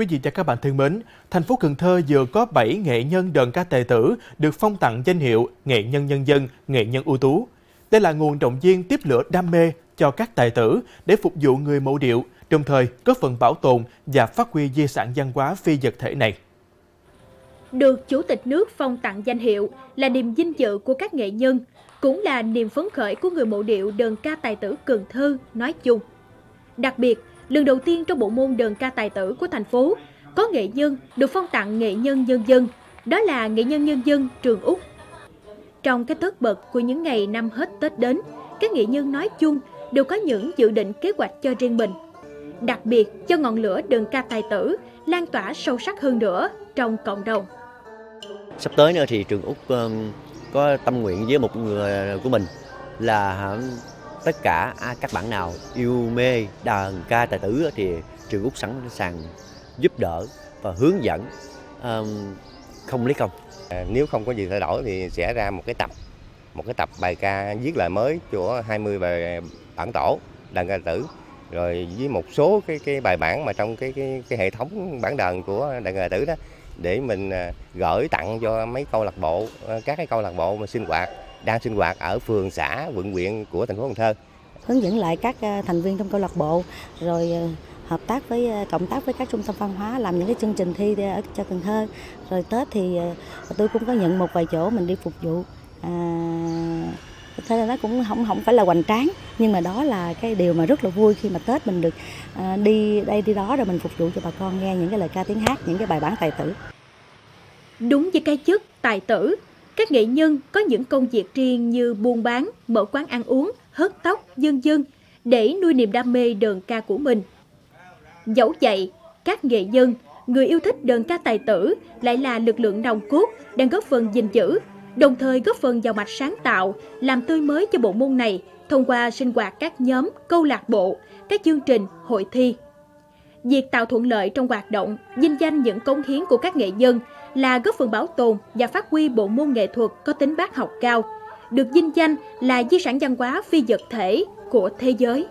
Quý vị và các bạn thân mến, thành phố Cần Thơ vừa có 7 nghệ nhân đơn ca tài tử được phong tặng danh hiệu nghệ nhân nhân dân, nghệ nhân ưu tú. Đây là nguồn động viên tiếp lửa đam mê cho các tài tử để phục vụ người mẫu điệu, đồng thời góp phần bảo tồn và phát huy di sản văn hóa phi vật thể này. Được Chủ tịch nước phong tặng danh hiệu là niềm vinh dự của các nghệ nhân, cũng là niềm phấn khởi của người mẫu điệu đơn ca tài tử Cần Thơ nói chung. Đặc biệt, lần đầu tiên trong bộ môn đơn ca tài tử của thành phố, có nghệ nhân được phong tặng nghệ nhân nhân dân, đó là nghệ nhân nhân dân Trường Úc. Trong cái tất bật của những ngày năm hết Tết đến, các nghệ nhân nói chung đều có những dự định kế hoạch cho riêng mình. Đặc biệt cho ngọn lửa đơn ca tài tử lan tỏa sâu sắc hơn nữa trong cộng đồng. Sắp tới nữa thì Trường Úc có tâm nguyện với một người của mình là tất cả. À, các bạn nào yêu mê đàn ca tài tử thì trường úc sẵn sàng giúp đỡ và hướng dẫn. Không lấy công à, nếu không có gì thay đổi thì sẽ ra một cái tập một cái tập bài ca viết lời mới của 20 bài bản tổ đàn ca tử. Rồi với một số cái cái bài bản mà trong cái cái, cái hệ thống bản đàn của đàn ca tử đó để mình à, gửi tặng cho mấy câu lạc bộ à, các cái câu lạc bộ mà sinh hoạt đang sinh hoạt ở phường xã quận huyện của thành phố Cần Thơ. Hướng dẫn lại các à, thành viên trong câu lạc bộ rồi hợp tác với cộng tác với các trung tâm văn hóa làm những cái chương trình thi ở cho Cần Thơ. Rồi Tết thì tôi cũng có nhận một vài chỗ mình đi phục vụ. À, thế là nó cũng không không phải là hoành tráng nhưng mà đó là cái điều mà rất là vui khi mà Tết mình được à, đi đây đi đó rồi mình phục vụ cho bà con nghe những cái lời ca tiếng hát những cái bài bản tài tử. Đúng với cái chức tài tử các nghệ nhân có những công việc riêng như buôn bán mở quán ăn uống hớt tóc dân dân để nuôi niềm đam mê đờn ca của mình dẫu vậy các nghệ nhân người yêu thích đờn ca tài tử lại là lực lượng nòng cốt đang góp phần gìn giữ đồng thời góp phần vào mạch sáng tạo, làm tươi mới cho bộ môn này thông qua sinh hoạt các nhóm, câu lạc bộ, các chương trình, hội thi. Việc tạo thuận lợi trong hoạt động, vinh danh những cống hiến của các nghệ nhân là góp phần bảo tồn và phát huy bộ môn nghệ thuật có tính bác học cao, được vinh danh là di sản văn hóa phi vật thể của thế giới.